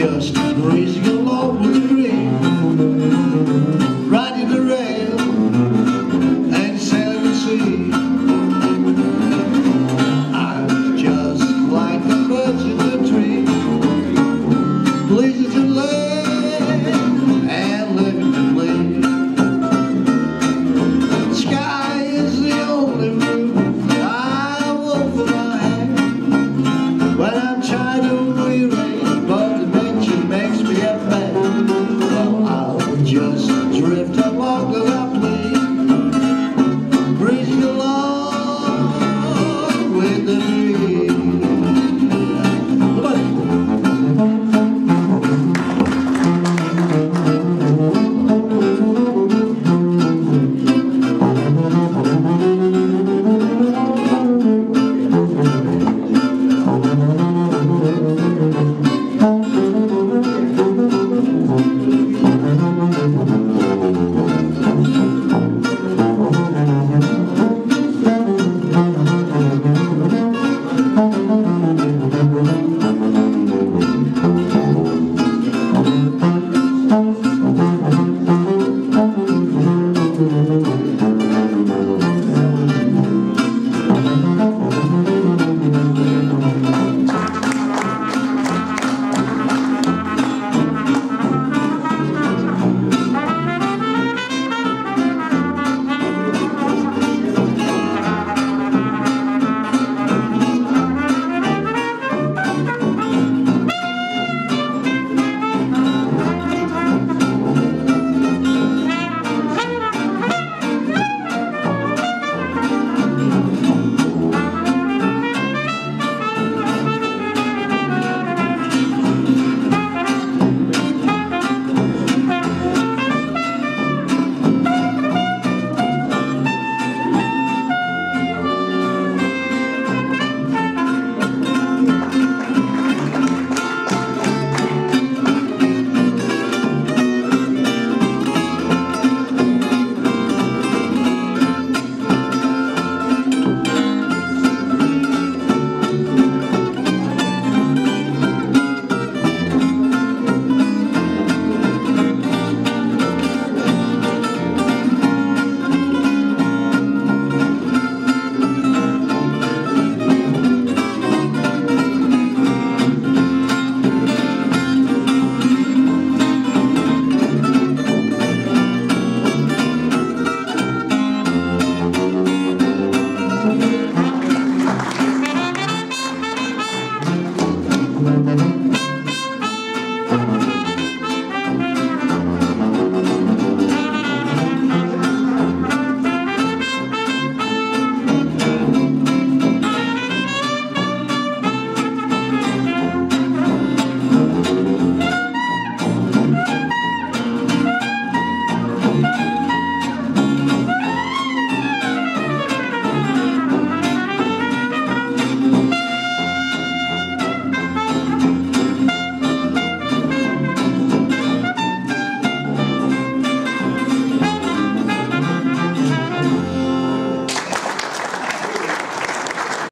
just raise your back.